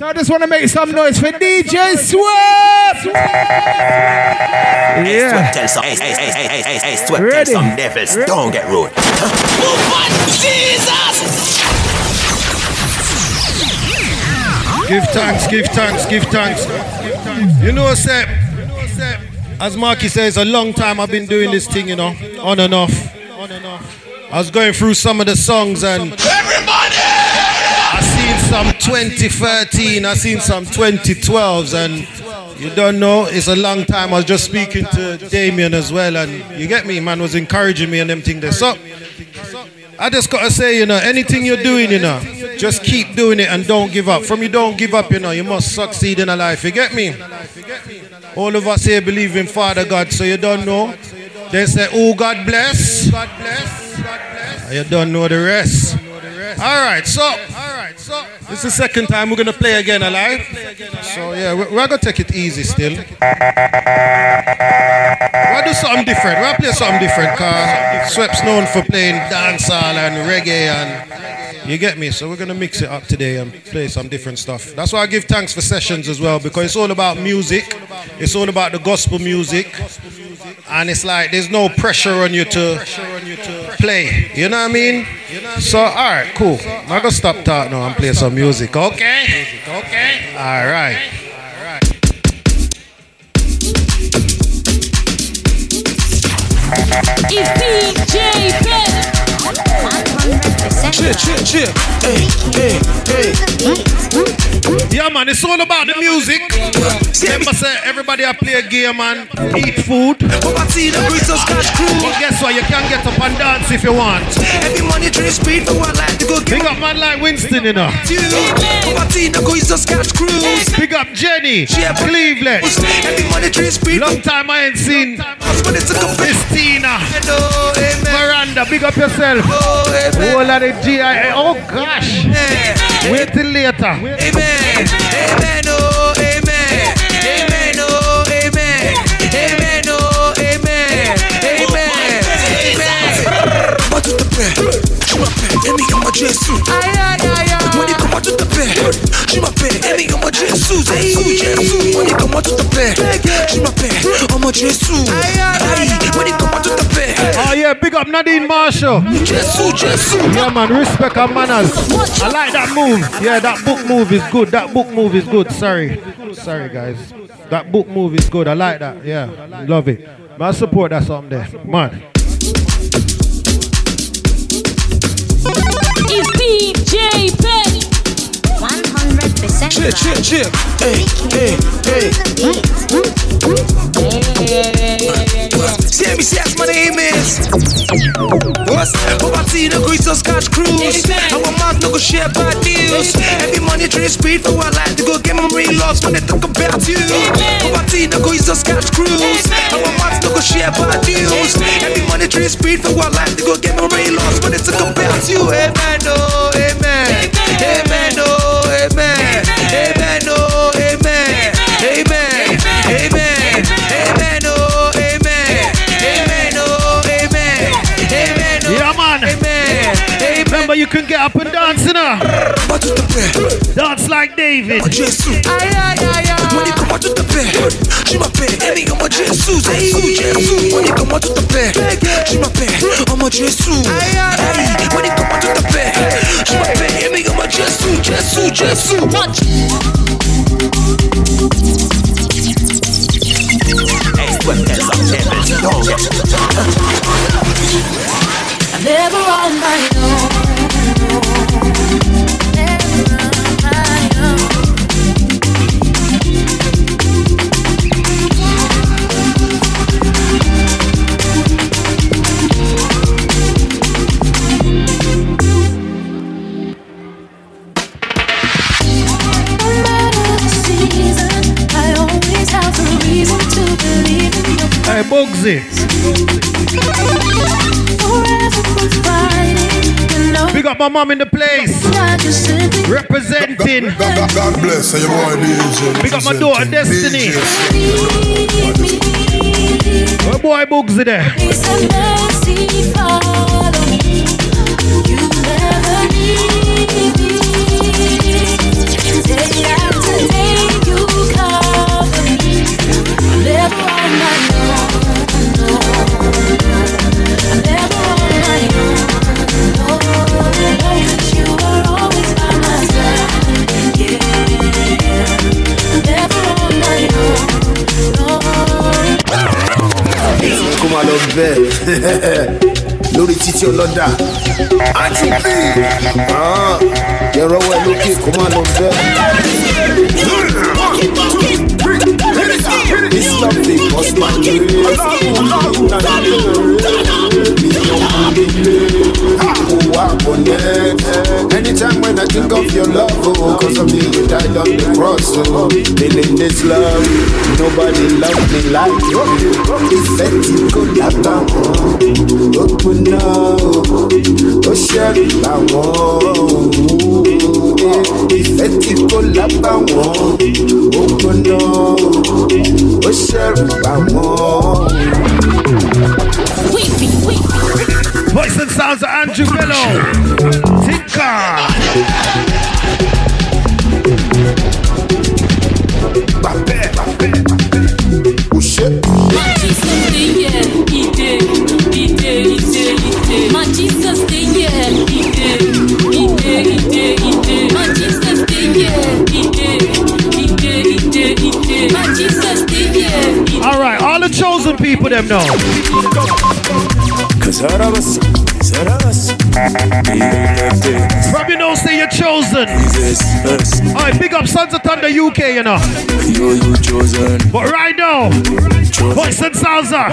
So I just want to make some noise for DJ Swept. Yeah. Tell some, hey, hey, hey, hey, hey, hey, hey, tell some devils, Ready. don't get rude. Give thanks, give thanks, give thanks. You know, Sep, as Marky says, a long time I've been doing this thing, you know, on and off. I was going through some of the songs and I seen some 2013, I seen some 2012s, and you don't know, it's a long time. I was just speaking to Damien as well, and you get me, man was encouraging me and them things. So I just gotta say, you know, anything you're doing, you know, just keep doing it and don't give up. From you don't give up, you know, you must succeed in a life. You get me? All of us here believe in Father God, so you don't know. They say, oh. God bless. You don't know the rest. All right, so, all right, so. This is the second time we're gonna play again alive. So yeah, we're, we're gonna take it easy still. We'll do something different. We'll play something different because Swep's known for playing dancehall and reggae and you get me. So we're gonna mix it up today and play some different stuff. That's why I give thanks for sessions as well because it's all about music. It's all about the gospel music. And it's like there's no pressure on you to play. You know what I mean? So alright, cool. I'm gonna stop talking now and play some music. Okay? Okay. Alright. It's DJ Ben. 100% Chip, chip, chip. Hey, hey, hey. Yeah, man, it's all about the music. Remember, say everybody I play a game and eat food. But guess what? You can get up and dance if you want. Big up man like Winston, you know. Big up Jenny, Cleveland. Every money Long time I ain't seen. Christina. Miranda. Big up yourself. Whole of GIA. Oh gosh. Wait till later. Amen. Amen. Oh, amen. Amen. Oh, amen. Amen. Oh, amen. Amen. Amen. Comment tu t'appelles Tu m'appelles Amy comment Jésus Aïe aïe aïe aïe Money comment tu t'appelles Tu m'appelles Amy comment Jésus Jésus Jésus Money comment tu t'appelles Tu m'appelles Oh mon Jésus Aïe aïe aïe Money comment tu t'appelles Oh yeah, big up Nadine Marshall. Jésus Jésus Yeah man, respect and manners. I like that move. Yeah, that book move is good. That book move is good. Sorry. Sorry guys. That book move is good. I like that. Yeah. Love it. Man, I support that something there. Man. It's DJ Ben. 100% Chip chip chip Hey hey hey See me see as my name is. What's Poverty no go just catch cruise. And one mouth no go share bad news. Every money train speed for one life to go. Get memory lost when they talk about you. No go just catch cruise. And one mouth no go share bad news. Every money train speed for one life to go. Get memory lost when they talk about you. Amen oh amen. Amen. Oh. amen t'appelles like David. Jésus Aïe aïe aïe aïe Money comment tu t'appelles Tu m'appelles Amy comment Jésus Jésus Jésus Money comment tu t'appelles Tu m'appelles Oh mon Jésus Aïe aïe aïe Money comment tu t'appelles Tu m'appelles Amy comment Jésus Jésus Jésus Hey, Sweat, tell some devils, don't get I'm never on my own. Bugsy. Big up my mom in the place. Representing. God, bless you, boy DJ. Big up my daughter, Destiny. Oh boy, Bugsy there. Bẹ́ẹ̀ lórí títí ọlọ́dà àti bí yẹ̀rọ wẹ̀ lókè kó má lọ bẹ́ẹ̀. This love thing must be Anytime when I think of your love, oh, cause of you, you died on the cross, oh, feeling this love, nobody loved me like you. Effective good love, open up, oh, share oh. it, I want. Effective good love, I open up, oh, share it, Want. Voice and sounds of Andrew Bello. Tinker. Bapẹ, bapẹ. People them know. Cause all of us, all of us, we left it. From you know, say you're chosen. Jesus, us, All right, big up Sons of Thunder UK, you know. you, you chosen. But right now, Voice and salsa.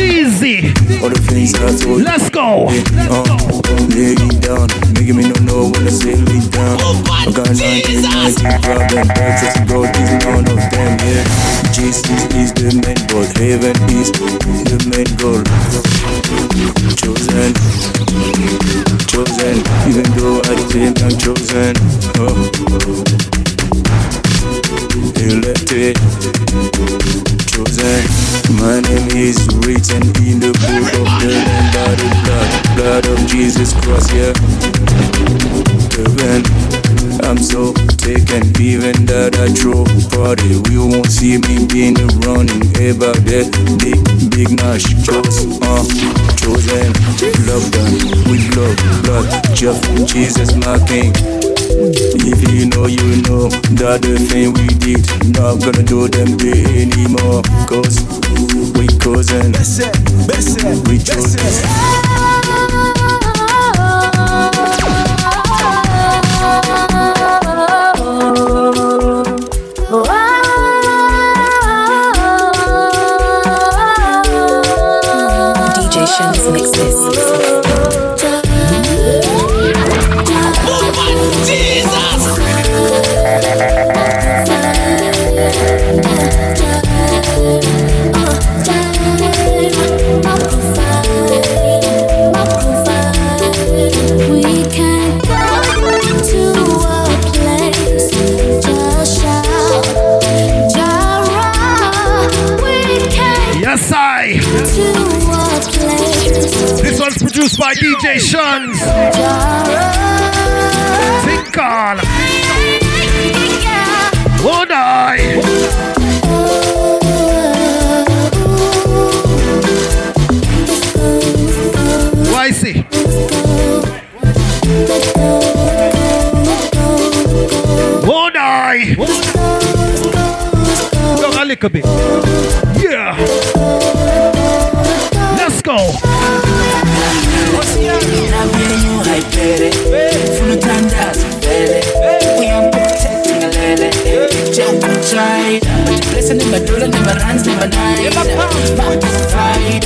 easy. Let's go. Lay it down, making me no know when I say it down. I got 99 problem, but just God is none of them. Jesus is the main goal, heaven is the main goal. Chosen, chosen, even though I I'm chosen. Oh. Elected, chosen. My name is written in the book of the Lamb by the blood, blood of Jesus Christ, yeah. Heaven, I'm so taken, even that I throw party. We won't see me being running about that big, big Nash. Chose, uh, chosen, love done with love, blood, just Jesus, my king. If you know, you know that the thing we did, not gonna do them day anymore. Cause we cousin, we chosen. Mixes. By DJ Shunzz. Jara. Tinker. Would I? See? Would I? Go a little bit. Yeah. Blessing never dollar, never runs, never night. Back to fight.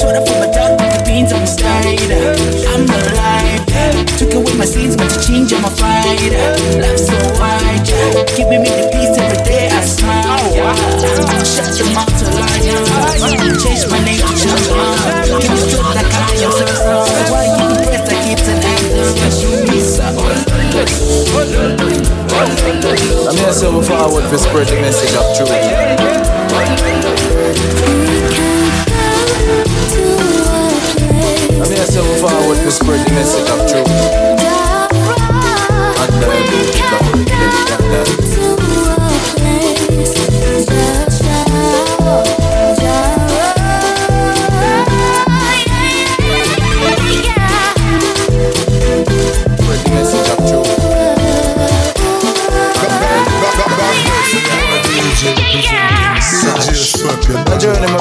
Told for my dog with the beans on the side. I'm alive. Took away my sins, but to change I'm a fight. So wide. Giving me the peace every day I smile. Oh, Shut your mouth to lion. Change my name I'm here so forward for spread the message of truth. I'm here so forward for spread the message of truth.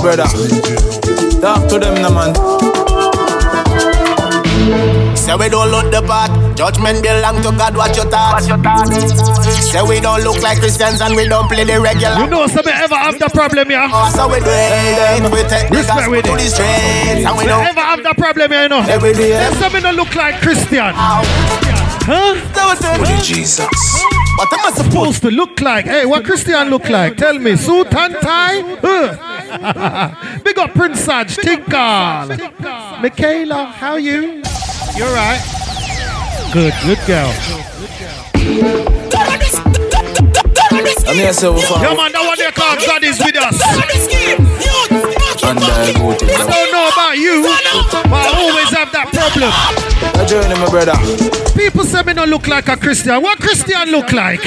Brother. Talk to them, no man. Say we don't look the part. Judgment belong to God. Watch your thoughts. Say we don't look like Christians and we don't play the regular. You know, somebody ever have the problem here? Oh, so we do it. We take the Respect gospel with to it. the streets and we You don't. ever have the problem here, you know? Every day. Them somebody don't look like Christian. Huh? Jesus. What am I supposed to look like? Hey, what Christian look like? Tell me. Suit and tie? Huh. Big up Prince Sarge, Tinkal. Michaela, how you? You're right. Good, good girl. I'm here, so far. Yeah, man, that what they call God is with us. Undiluted. Uh, I don't know about you, problem. The journey, my brother. People say me don't look like a Christian. What Christian look like?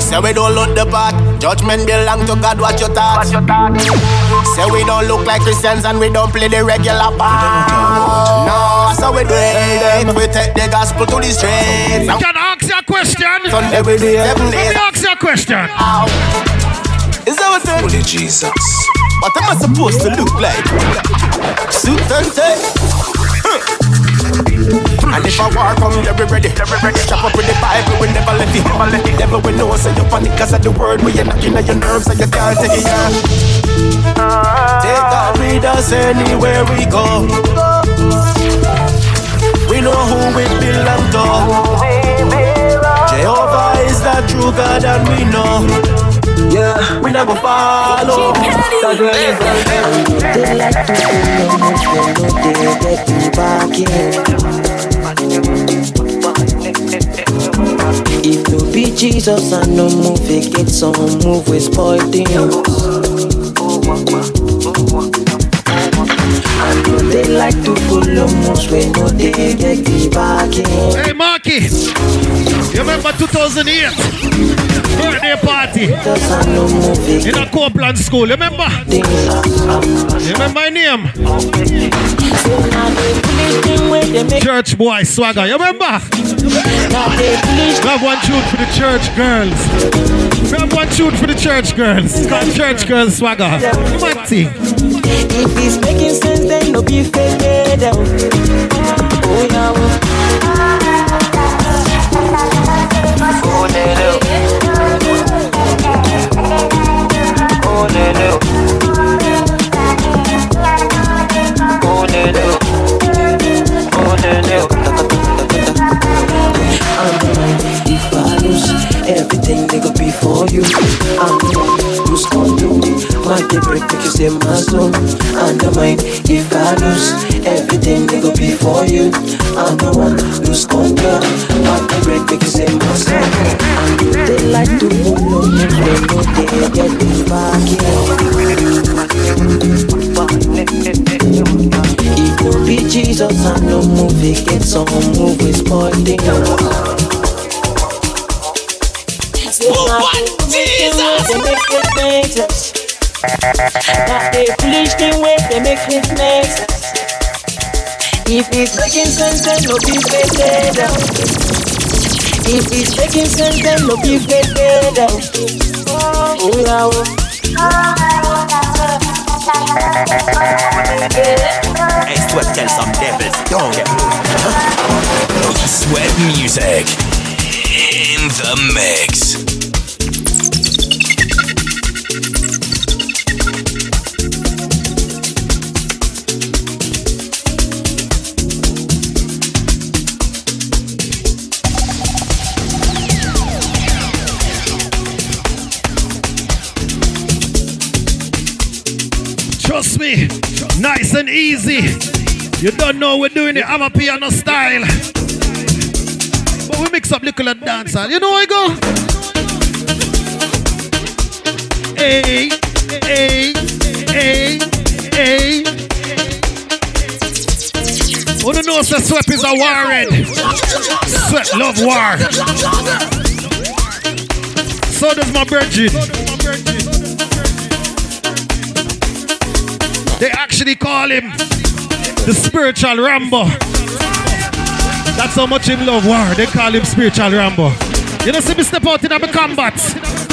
Say we don't look the part. Judgment belong to God. Watch your thoughts. Say we don't look like Christians and we don't play the regular part. No, so we do it. We take the gospel to the streets. Can I ask you a question? Sunday we do seven Let me ask you a question. Is that what I'm Holy Jesus. What am I supposed to look like? Suit and tie. And if I war come, yeah, we ready. Chop up with the Bible, we never let it. Never will know, so you panic cause of the word where you're knocking at your nerves and you can't take it. Yeah. Take God with us anywhere we go. We know who we belong to. Jehovah is the true God and we know. Yeah, we never follow. That's where it's They like to follow me, they know they get me back in. If no be Jesus and no move, they get some move with spoil things. I know they like to follow most when no they get me back in. Hey, Marky. You remember 2008? Birthday party. In a Copeland school. Remember? Remember my name? Church boy swagger. You remember? Have one tune for the church girls. Have one tune for the church girls. It's Church Girls Swagger. Might think. If it's making sense, then no be fake. Oh yeah. Oh. Everything, they go be you. I'm the one who's gonna do. My day break, make you say my soul. Mind. If I lose everything, they go be for you. I'm the one gonna do. My day break, make you say my soul. And they like to follow me, they know they get me back in. If no be Jesus and no move, they get some move with spoil things. Jesus. They make it make sense. Now they foolish thing way they make it make. If it's making sense, then no be fake down. If it's making sense, then no be fake oh, down. Oh yeah. Hey, Sweat, tell some devils, don't get Sweat music in the mix. Me, nice and easy. You don't know we're doing it. I'm a piano style. But we mix up little and dance. You know I go? Hey, hey, hey, hey. Wanna know if the sweat is a war? Sweat love war. So does my virgin. They actually call him the spiritual Rambo. That's how much him love war. They call him spiritual Rambo. You know, see me step out in the combat.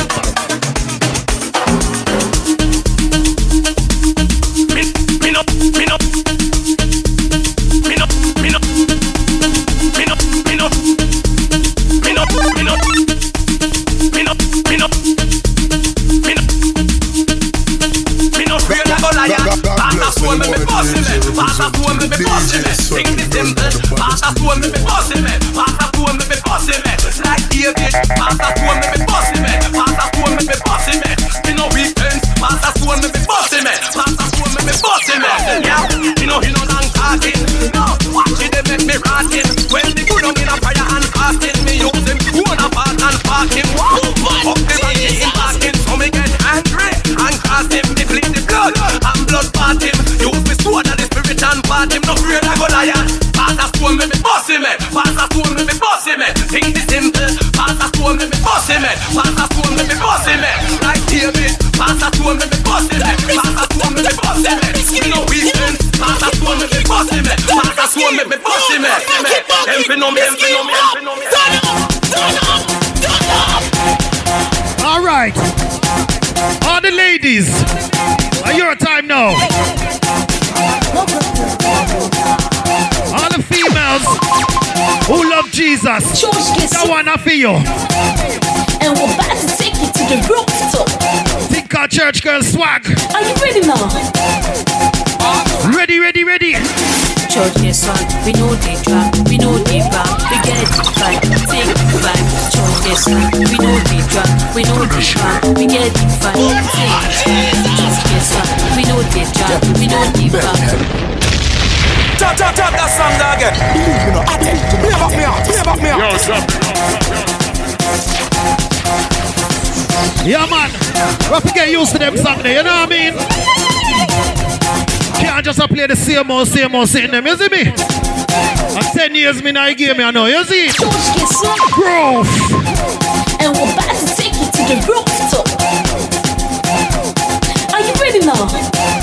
Simple. Pass a stone me be bossy me. Pass a stone me be bossy me. Like David. Pass a stone me me. Pass a stone me be bossy me. Me no weakness. Pass a stone me be bossy me. Pass a stone me bossy me. Me, empty no me, empty no me. Turn up. All right. All the ladies, your time now. Females who love Jesus, that one I feel. And we're about to take you to the rooftop. Think our church girl swag. Are you ready now? Ready, ready, ready. Church get swag, we know they drop, we know they rap, we get it vibe, take it vibe. Church get swag, we know they drop, we know they rap, we get it vibe, take it. Church get swag, we know they drop, we know they rap. Tap, tap, tap that song there again. Believe me, no. Play back me out. Play back me out. Yo, stop. Yeah, man. We have to get used to them song there, you know what I mean? Can't just play the same old, same old, same them, you see me? And 10 years me now, you give me, I know, you see? Growth. And we're about to take you to the rooftop. Are you ready now?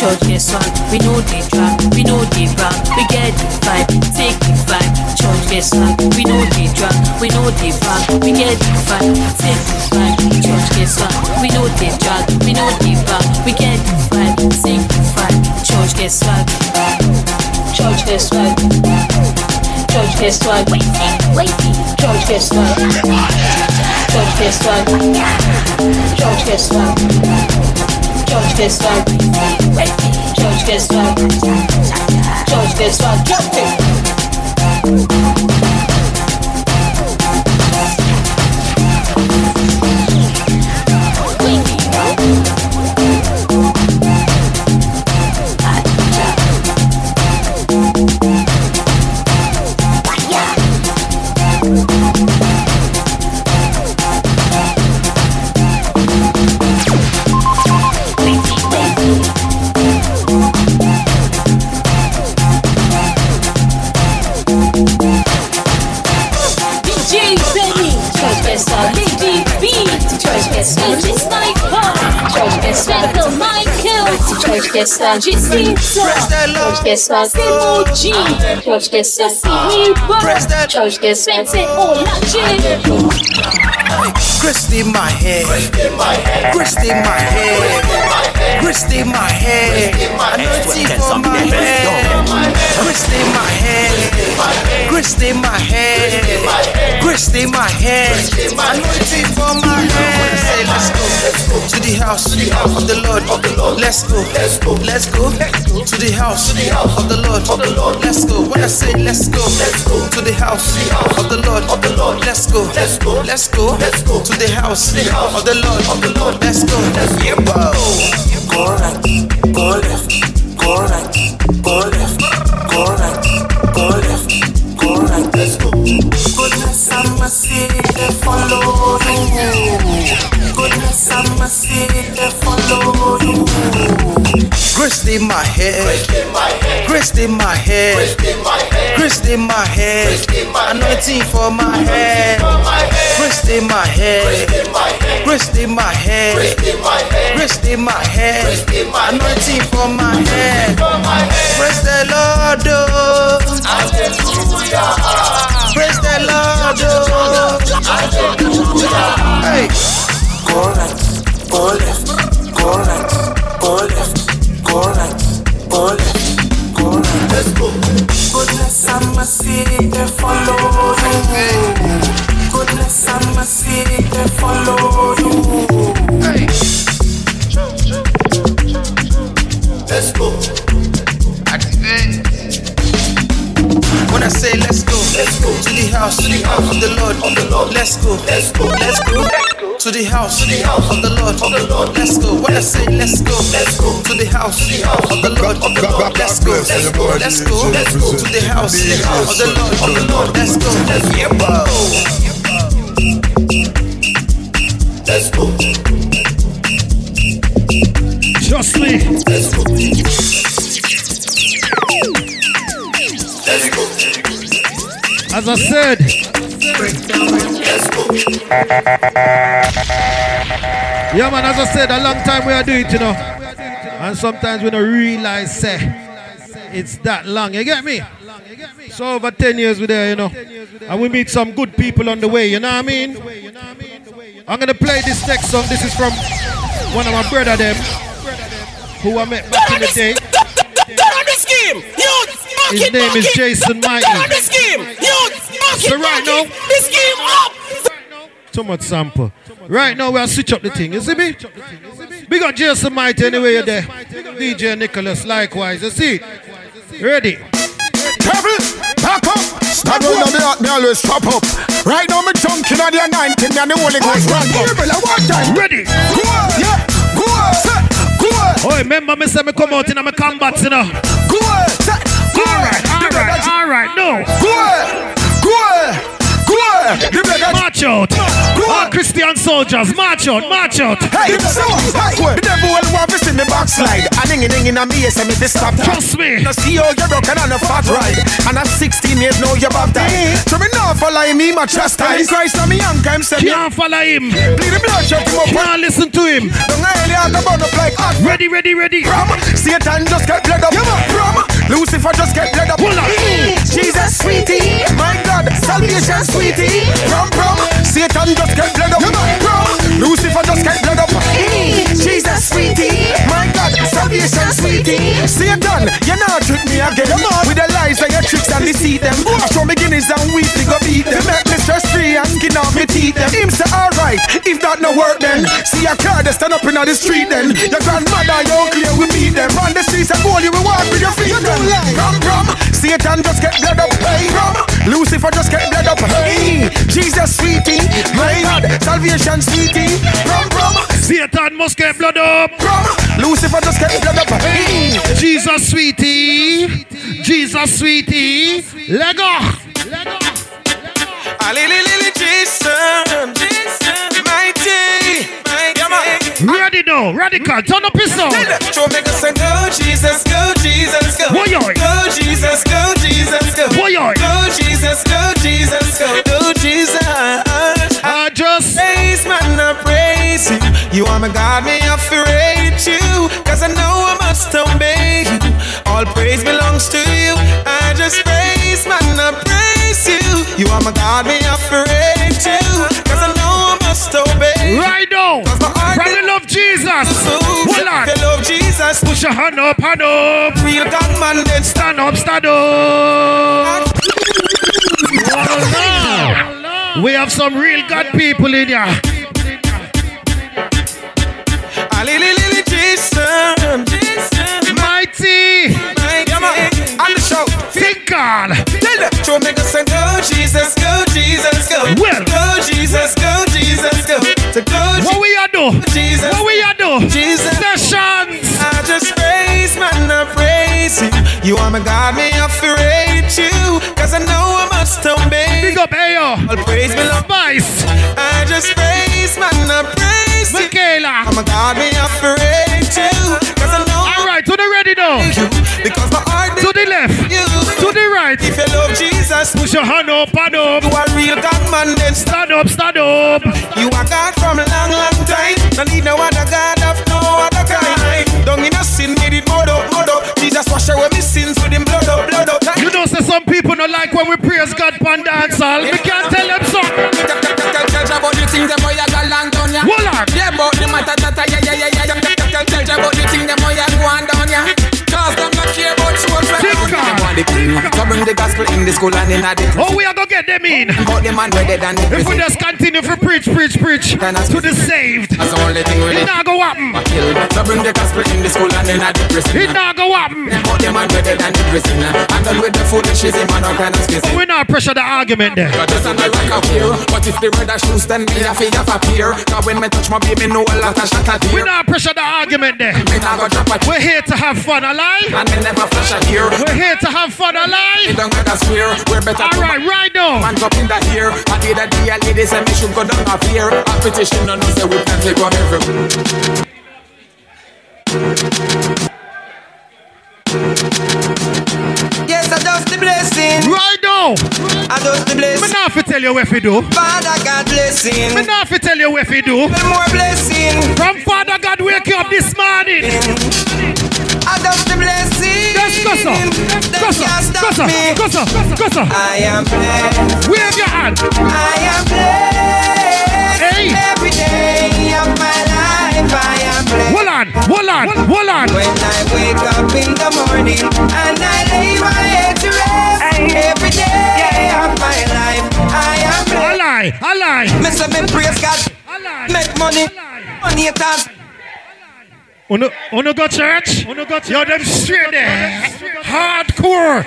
Church get swag, we know they drop, we know they rap, we get the vibe, take the vibe. Church get swag, we know they drop, we know they rap, we get the vibe, take the vibe. Church get swag, we know they drop, we know they rap, we get the vibe, take the vibe. Church get swag, church get swag, church get swag, church get swag, church get swag, church get swag. George gets swag. George gets swag. George gets swag. Drop it. Swag. Jesse George gets swag. Simo G. George gets swag. Simi George gets swag. Say Olaje. Grist in my head. Grist in my head. Grist in my head. Anointing for my head. Grist in my head. Grist in my head. Grist in my head. Anointing for my head. Say, let's go to the house of the Lord. Let's go. Let's go let's go to the house of the Lord. Let's go. When I say let's go to the house of the Lord. Let's go. Let's go. Let's go to the house of the Lord. Let's go. Yeah, Go right, go left, in my head, grist in my head, grist in my head, anointing for my head, grist in my head, grist in my head, grist in my head, anointing for my head. Praise the Lord, oh. Praise the Lord, oh. Hey, go right, go left, mercy, they follow you. Goodness and mercy, they follow you. Let's go. Activate. When I say let's go, let's go to the house, to the house of the Lord, of the Lord. Let's go, let's go, let's go to the house, to the house of the Lord, of the Lord. Let's go. When I say house, to the house of the Lord, of the Lord. Let's go, let's go, let's go, let's go to the house, to the house of the Lord, of the Lord. Let's go, let's go. Let's go. Just me. Let's go. Let's go. As I said, yeah man, as I said, a long time we are doing it, you know. And sometimes we don't realize say it's that long. You get me? So over 10 years we're there, you know. And we meet some good people on the way, you know what I mean? I'm gonna play this next song. This is from one of my brother them who I met back in the day. His name is Jason Mighty. So right now, this game up. too much sample. Right now we'll switch up the thing. You see me? Big up Jason Mighty anyway you're there. DJ Nicholas likewise. You see? Ready? Devil, back up. Stand round and me, me always strap up. Right now me junking on the 19 and the Holy Ghost ramp up. one time. Ready? Go on, yeah. Go on, set. Go on. Oh, remember me say me come out in my combat, you know. Go on, set. Go on. Alright, alright, alright, no. Go on. Go on. Go on. The brother. March out. All Christian soldiers, march out, march out. Hey, so, hey, the devil will want to see me backslide. And ding ding in a me, say me to stop. Trust me. No see how you're broken on a fat ride. And at 16 years now you're baptized. So me now follow me, my chastise. Christ on me young time, say me. Can't follow him. Bleed the blood, shut him up. Can't listen to him. Don't early out the burn up like hot. Ready, ready, ready. From Satan just get blood up. From Lucifer just get blood up. Jesus sweetie, my God, salvation sweetie. From from Satan just get blood up. From Lucifer just get blood up. Jesus sweetie, salvation sweetie. Satan, you not trick me again. With the lies and your tricks and deceit them. I show me guineas and wheat to go beat them. Make me stress free and skin off me teeth them. Him say alright, if that no work then. See a car they stand up in the street then. Your grandmother, your you will meet them. On the streets and goal, you will walk with your feet. Lie. From from Satan just get blood up. Hey, Lucifer just get blood up. Hey, Jesus sweetie, my God, salvation sweetie. From from Satan must get blood up. Lucifer just get blood up. Jesus sweetie. Jesus sweetie. Lego. Hallelujah, Jason. Mighty. Ready now. Radical. Turn up his sound. Show me go say go Jesus, go Jesus, go. Boy, oi. Go Jesus, go Jesus, go. Boy, oi. Go Jesus, go Jesus, go. Go Jesus. You. Are my God, me afraid you. Cause I know I must obey you. All praise belongs to you. I just praise man, I praise you. You are my God, me afraid you. Cause I know I must obey you. right now. From the love Jesus. Hold on. Love Jesus, Push your hand up, hand up. real God man, then stand Stand up, stand up. We have some real God people in here. You. Are my God, me afraid you. Cause I know I must obey. Big up, Ayo. All praise belongs. Spice. I just praise man, I praise you. Michaela. I'm a God, me afraid you. Cause I know All right, to the ready now. Because my heart To the left. you. To the right. If you love Jesus, Push your hand up, hand up. you are real God man, then stand up, stand up. You are God from a long, long time. No need no other some people don't like when we praise God pan dance hall. We can't the king. So bring the gospel in this school and in the Oh, we are gonna get them in. But the man ready than the If we just continue to preach, preach, preach to the saved, That's the only thing really it not go happen. So bring the gospel in the school and in the prison. It not go happen. But the man ready than the prison. And done with the foolishness, him and all kind of space. We not pressure the argument there. God just on the rock of here. But if the red shoes, then me a figure for appear. Cause when me touch my baby, know a lot of shot at We here. not pressure the argument there. Me not go drop a We're here to have fun, alive. And me never flash a gear. We're here to have fun, Me alive. don't get a square. We're better All right, right now. Man up in the. I did a deal, lady said me should go down a fear. A petition on us, say we can take on every. Yes, I just the blessing. Right now. I just the Me blessing. not fi tell you what fi do. Father God blessing. Me not fi tell you what fi do. More blessing. From Father God wake you up this morning. I just the blessing. Yes, go. They Go can't Go me. Go sir. Go sir. I am blessed. Wave your hand. I am blessed. Hey. Every day of my life, I am blessed. Hold on. Hold on. Hold on. When I wake up in the morning lie. Me say me praise God, I lie. make money, money it has. Uno, uno go church? Uno go church? Yo, them straight there. Hardcore.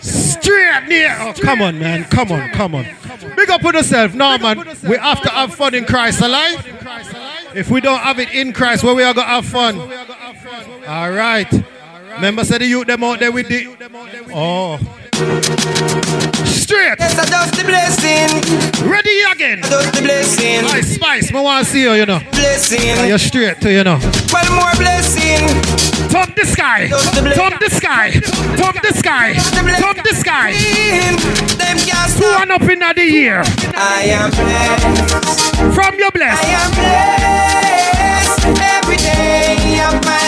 straight there. Oh, come on, man. Come on, come on. Big up on yourself. No, man. We have to have fun in Christ alive. If we don't have it in Christ, where we are going to have fun? All right. Remember, say the youth them out there with the. Oh. Straight. Yes, I just the blessing, Ready again. I the blessing, Hi, Spice. I want to see you, you know. blessing. You're straight to, you know. One more blessing, Top the sky. Top the sky. Top the sky. Top the sky. them can't Two and up in the year. I am blessed, From your I am blessed. Every day of my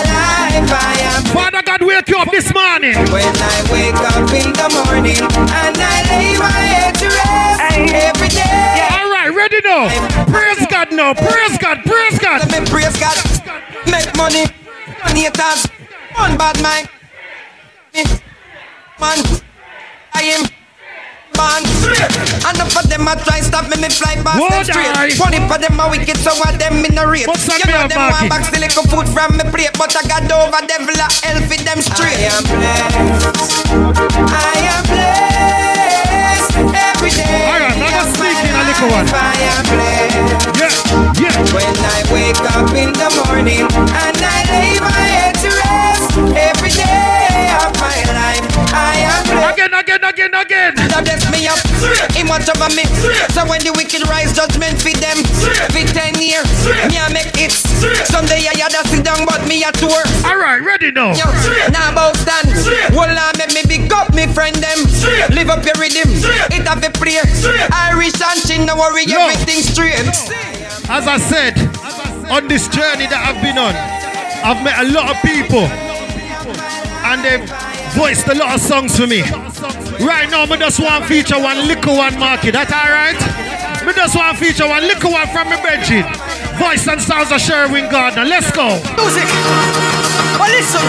Father God wake you up this morning. When I wake up in the morning and I lay my head to rest, every day. Yeah. All right, ready now. Praise God now. Praise God. Praise God. Let me praise God. Make money. Has. One bad mind. Man. I am. Man. Enough of them a try stop me, me fly past Whoa, them straight. die. Twenty for them a wicked, so what them in a rate. What's that You know me, them Marky? want back the little food from me plate, but I got over devil a hell for them straight. I am blessed. I am blessed. Every day. All right, now go of sneak my in a little one. I am blessed. Yeah. Yeah. When I wake up in the morning and I lay my head to rest, every day of my life I am blessed. Again, again, again, again. God bless me up, He watch over me. So when the wicked rise, judgment for them. For ten years, me I make it. Someday I had to sit down, but me a tour. All right, ready now. Yo, now about stand. Hold on, make me big up me friend them. Live up your rhythm. It have a play. Irish and chin, no worry, Yo. everything straight. As I said, on this journey that I've been on, I've met a lot of people and they've voiced a lot of songs for me. Right now, me just want feature one little one market. That all right? Me just want feature one little one from my bedroom. Voice and sounds of Sherwin Gardner. Let's go. Music. Well, listen.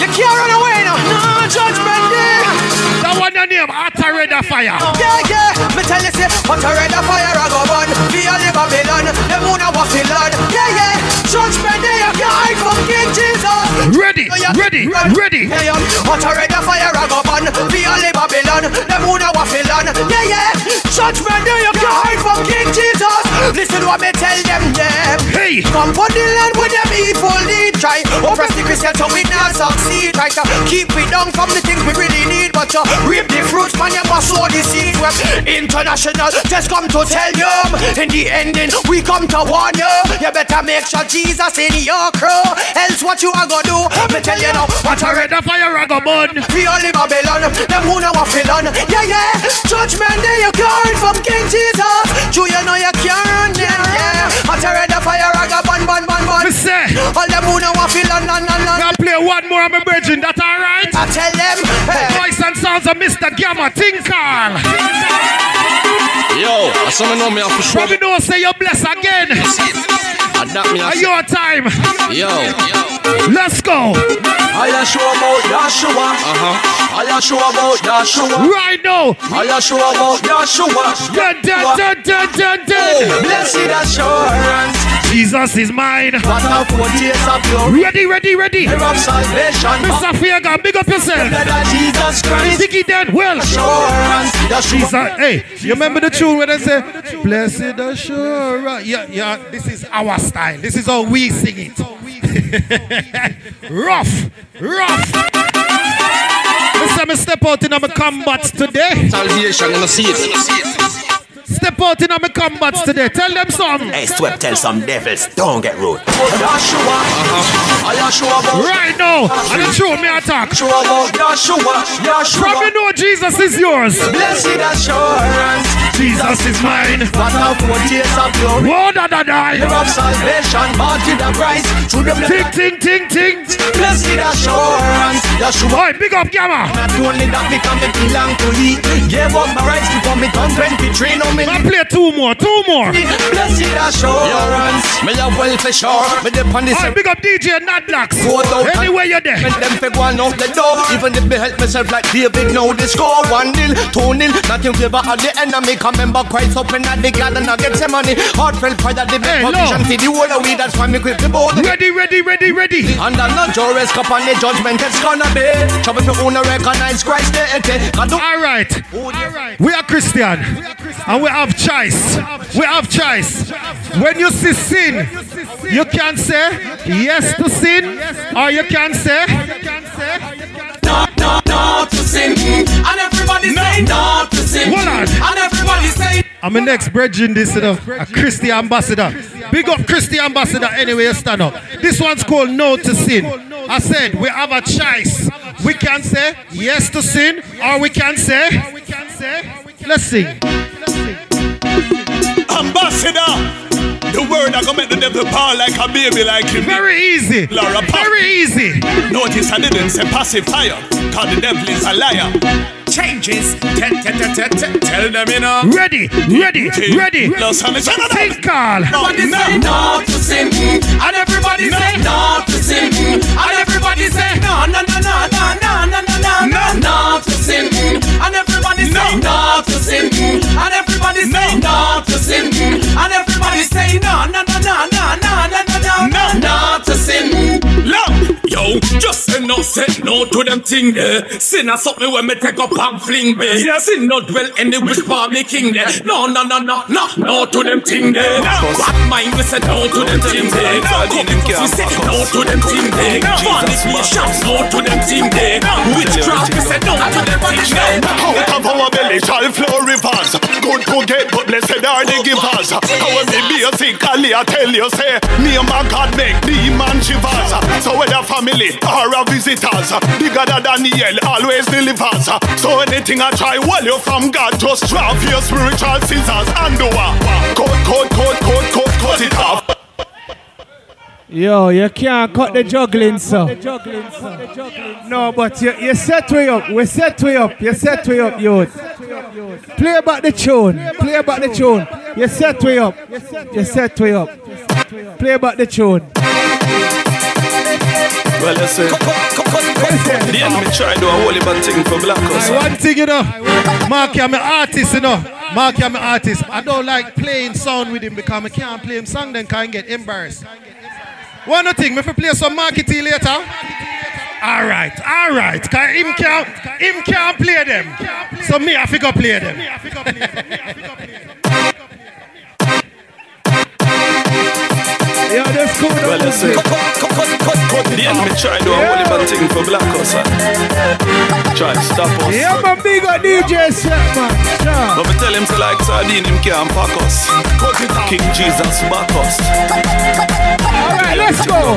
You can't run away now. No judgment day. That one your name, Atta Red Fire. Yeah, yeah. Me tell you, say, what a red fire I go. Be all the Babylon. The moon a waffle on. Yeah, yeah. Judgment day. Hide from King Jesus. Ready, ready, ready. Yeah, yeah. What a red fire I go. Be all the Babylon. The moon a waffle on. Yeah, yeah. Judgment day. You can't hide from King Jesus. Listen what me tell them, them. Hey. Come on the land with them evil lead. Try oppress the Christians so we not succeed. Try to uh, keep it down from the things we really need. But you reap the fruits, man, you must sow the seed. Well, international just come to tell you. In the ending, we come to warn you. You better make sure Jesus in your crew. Else what you are gonna do? Me tell you now, what a red Fire I go burn. we only Babylon, them who know what feel on. Yeah, yeah. Judgment day, you can't from King Jesus. True, you know you can't run them, yeah. Hot a red fire, I got bun, bun, bun, bun. Me say, All them who know what feel on, on, on, on. I'll play one more of my brethren. That all right? I tell them, hey. Voice and sounds of Mr. Gamma Tinkal. Yo, I saw me know me have to show Probably know say you're blessed again. Adapt me Are your time? Yo, Let's go. I a show about Yahshua. Uh huh. I. Right now. I show about Yahshua. Dun, dun, dun, dun, dun, dun. Blessed assurance. Jesus is mine. Ready, ready, ready. Mr. Fagan, big up yourself. Jesus Christ. Sticky dead well. Assurance. Jesus, hey, you remember the tune where they say, Blessed assurance? Yeah, yeah, this is our style. This is how we sing it. rough, rough. Listen, me step out in my combat today. Salvation, know, see it. Step out in my combats today. Tell them something. Hey, Sweat, tell some devils, don't get rude. Yahshua. I show about Right now, and the show me attack. Show about Yahshua. Yahshua. From you know Jesus is yours. Blessed assurance. Jesus is mine. What a foretaste of your Whoa, da da da. Year of salvation. Martyred of Christ. Through the blood. Ting, ting, ting, ting. Blessed assurance. Yahshua. Oi, big up, Gamma. Not only that because me belong to He Gave up my rights before me turn 23 Now me I play two more, two more. Blessed assurance Me a well for sure. Me dip on this Oi, big up DJ Nadlax. Go out and- Anywhere you're there. When them fi go on out the door. Even if me help myself like David Now the score one nil, two nil. Not in favor of the enemy Come remember Christ up in the garden I get some money. Heartfelt prayer the big Hey, provision For the whole of we That's why me quick the board Ready, ready, ready, ready. And I'm not Joris cup on the judgment It's gonna be. Trouble if you wanna recognize Christ deity God do All right. We are Christian. And we have choice. We have choice. When you see sin, you can say yes to sin, or you can say no, no, no to sin. And everybody say no to sin. Hold on. And everybody say I'm the next brethren this you know, a Christy ambassador. Big up Christy ambassador anyway, stand up. This one's called No to Sin. I said we have a choice. We can say yes to sin, or we can say let's sing. Ambassador, the word I gonna make the devil power like a baby like him. Very easy. Laura Pop. Very easy. Notice I didn't say pacifier, cause the devil is a liar. Changes, tell, tell, tell, tell, tell, tell them you know. Ready, ready, ready. Los Angeles. Think call. Everybody say no to sin. And everybody say no to sin. And everybody say no, no, no, no, no, no, no, no, no, no, no to sin. And everybody say no to sin. And everybody say no to sin. And everybody say no, no, no, no, no, no, no, no, no, no, no to sin. Yo, just say no, say no to them thing there. Sin a something when me take up and fling me. Sin not dwell in the whisper me king there. No, no, no, no, no, no to them thing there. Bad mind we say no to them thing there. Come we say no to them thing there. Fornication, no to them thing there. Witchcraft we say no to them thing there. Out of our belly shall flow rivers. Good to get, but blessed are the givers. How me basically I tell you, say, me and my God make demon shivers. So whether family or a visitors, bigger than Daniel always delivers. So anything I try, well you from God, just drop your spiritual scissors and do a cut, cut, cut, cut, cut, cut it off. Yo, you can't cut the juggling, sir. No, but you, you set way up. We set way up. You set way up, youth. Play back the tune. Play back the tune. You set way up. You set way up. Play back the tune. Well, listen. The enemy try do a holy bad thing for black us. One thing, you know, Mark, I'm an artist, you know. Mark, I'm an artist. I don't like playing sound with him because I can't play him song, then can't get embarrassed. One thing, me fi play some marketing later. All right, all right. Cause him can't, him can't play them. So me, I figure play them. Yo, that's cool. Well, listen. The enemy try to do a holy bad thing for black us. Try stop us. Yeah, my big DJ set, man. Sure. But me tell him to like sardine, him can't pack us. King Jesus back us. Alright, let's go.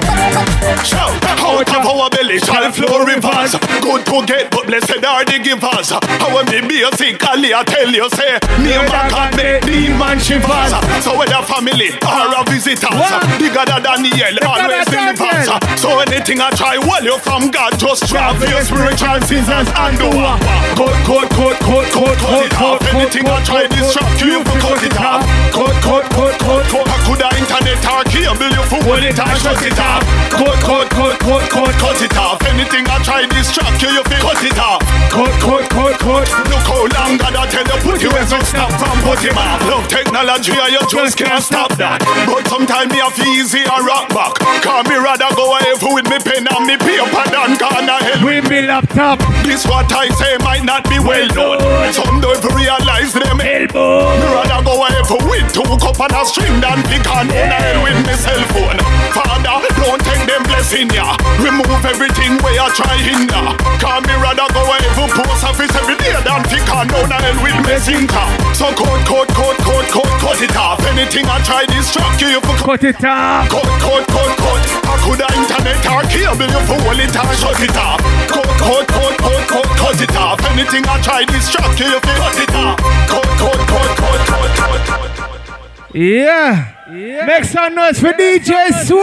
Shout out of our belly shall flow rivers. Good to get, but blessed are the givers. How me basically I tell you, say, me and my God make demon shivers. So whether family or a visitors, bigger than Daniel, always delivers. So anything I try, well, you're from God, just drop your spiritual scissors and do a cut, cut, cut, cut, cut, cut it off. Anything I try, distract you, you cut it off. Cut, cut, cut, cut, cut. Could I internet or cable, you fool hold it and shut it off. Cut, cut, cut, cut, cut, cut it off. Anything I try distract you, you feel cut it off. Cut, cut, cut, cut. Look how long God I tell you put you in some stop from put him off. Love technology you just can't stop that. But sometimes me have easy and rock back. Cause me rather go away with me pen and me paper than gonna hell with me laptop. This what I say might not be well done. Some don't realize them elbow. Me rather go away with two cup and a string than pick on one hell with me cell phone. Father, don't take them blessing ya. Remove everything where you try in ya. Call me rather go away for post office every day than pick on down hell with me zinca. So cut, cut, cut, cut, cut, cut it off. Anything I try distract you, you for cut it off. Cut, cut, cut, cut. I could have internet or cable, you for hold it and shut it off. Cut, cut, cut, cut, cut, cut it off. Anything I try distract you, you for cut it off. Cut, cut, cut, cut, cut, cut, cut. Yeah. yeah. Make some noise for DJ Swept.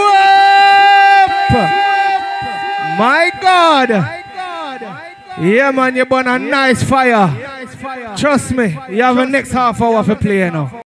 My God. Yeah, man, you're burn a nice fire. Trust me, you have a next half hour for playing now.